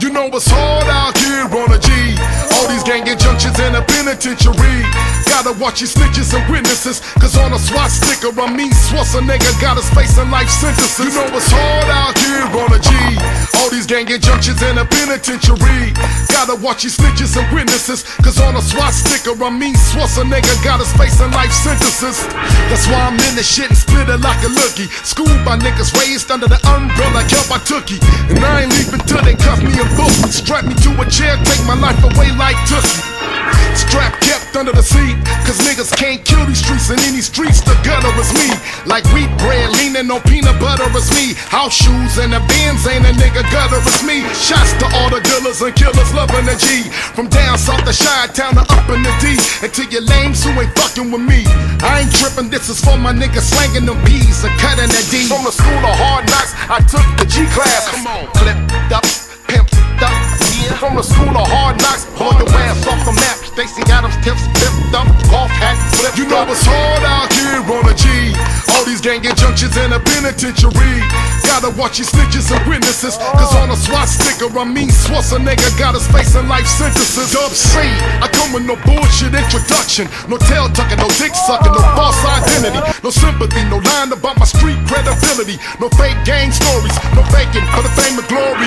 You know it's hard out here on a G. All these gang injunctions in a penitentiary. Gotta watch these snitches and witnesses. Cause on a SWAT sticker, I mean Schwarzenegger got us facing life sentences. You know it's hard out here in a penitentiary. Gotta watch these snitches and witnesses. Cause on a SWAT sticker, I mean Schwarzenegger got us facing life sentences. That's why I'm in the shit and split it like a lookie. Schooled by niggas raised under the umbrella, help I took it. And I ain't leaving till they cuff me and book me. Strap me to a chair, take my life away like Tookie. Strap kept under the seat, cause niggas can't kill these streets, and in these streets the gutter is me. Like bread, leaning on peanut butter is me. House shoes and the Benz ain't a nigga gutter is me. Shots to all the dealers and killers loving the G. From down south to Chi Town to up in the D. And to your lames who ain't fucking with me. I ain't tripping, this is for my niggas slanging them B's and cutting the D. From the school of hard knocks, I took the G class. Come on, flipped up, pimped up. Yeah. From the school of hard knocks, hold your ass off the map. Stacy Adams tips pimped up, golf hat flipped You know it's hard gang injunctions in a penitentiary. Gotta watch your snitches and witnesses. Cause on a SWAT sticker, I mean Schwarzenegger got us facing life sentences. Dub C, I come with no bullshit introduction. No tail tucking, no dick sucking, no false identity. No sympathy, no line about my street credibility. No fake gang stories, no faking for the fame and glory.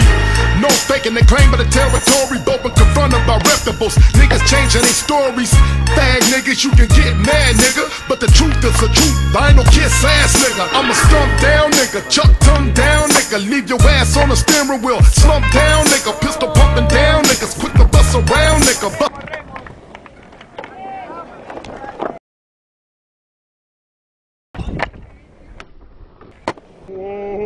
No faking the claim of the territory. Both been confronted by reputables. Niggas changing their stories. Fag niggas, you can get mad, nigga. But the truth. I ain't no kiss ass nigga. I'm a stump down nigga, chuck tongue down nigga. Leave your ass on the steering wheel, slump down nigga. Pistol pumping down niggas, quick to bust around nigga. Bu Whoa.